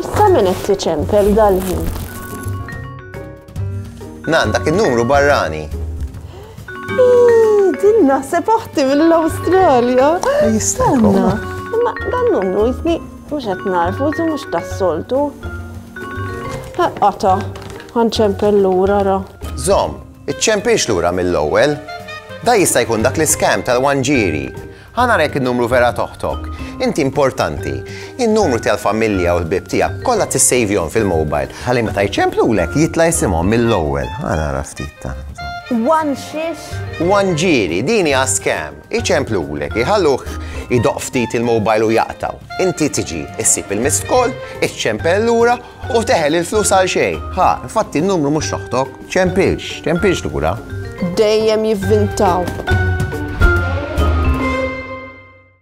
Issa min qed tiċempel dal-ħin? Nan, dak il-numru barrani. Din naħseb oħti mill-Awstralja. Jistanna. Ma dan numru jisni mhux qed narfu jisni mhux tas-soltu. Qata, ħanċempel lura ra. Zom, Iċċempilx lura mill-ewwel. Dan jista' jkun dak l-iscam tal-one ġieri. Ħa nara jekk in-numru vera t'oħtok. Inti importanti. In-numru tal-familja u l-ħbieb tiegħek kollha tissejvjhom fil-mobile ħalli meta jċemplulek jitla' isimhom mill-ewwel. Ħa nara ftit ta'. One xiex? One ġieri, din hija scam. Iċemplulek, iħalluh idoqq ftit il-mobile u jaqtaw. Inti tiġi issib il-missed call, iċċempel lura U teħel il-flus għal xejn. Ħa, infatti n-numru mhux toħtok. Ċempilx, ċempilx lura. Dejjem jivvintaw.